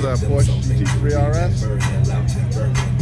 The Porsche GT3 RS.